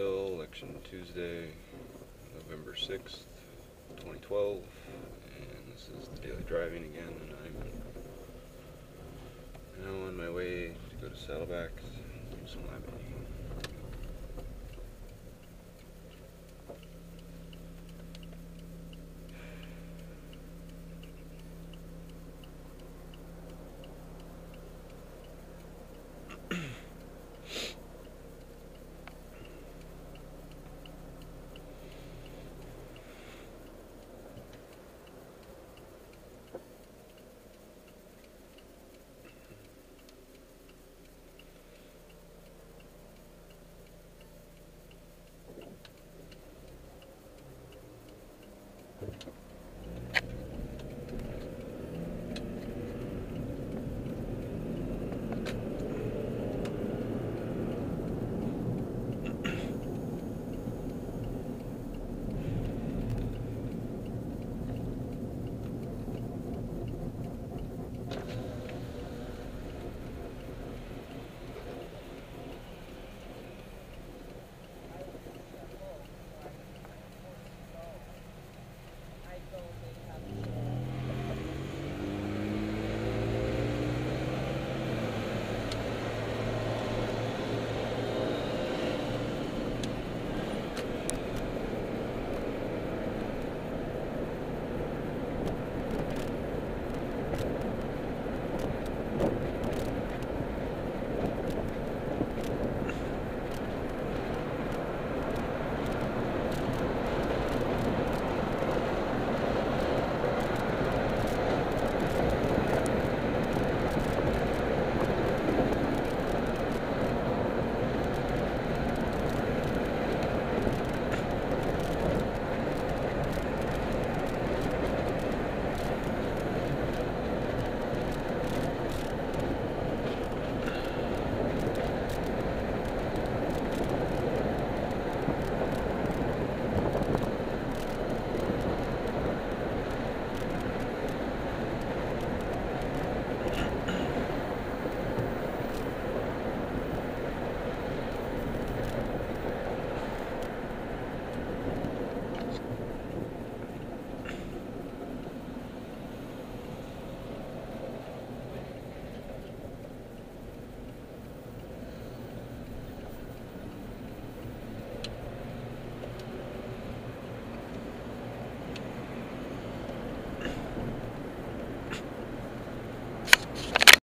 Still, election Tuesday, November 6th, 2012. And this is the daily driving again, and I'm now on my way to go to Saddleback, do some lab.